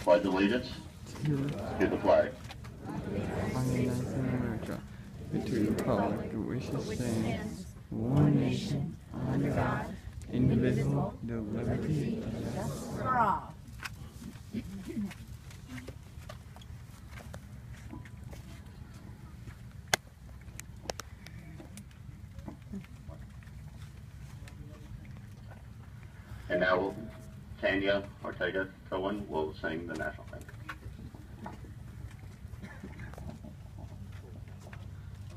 pledge allegiance to the flag America, to the republic which stands, one nation, under God, indivisible, with liberty and justice for all. And now Tanya Ortega Cohen will sing the national anthem.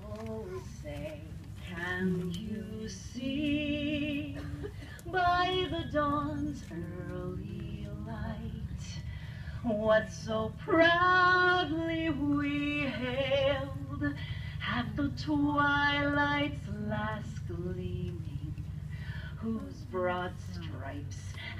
Oh, say, can you see by the dawn's early light what so proudly we hailed at the twilight's last gleaming, whose broad stripes